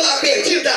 Bala Perdida.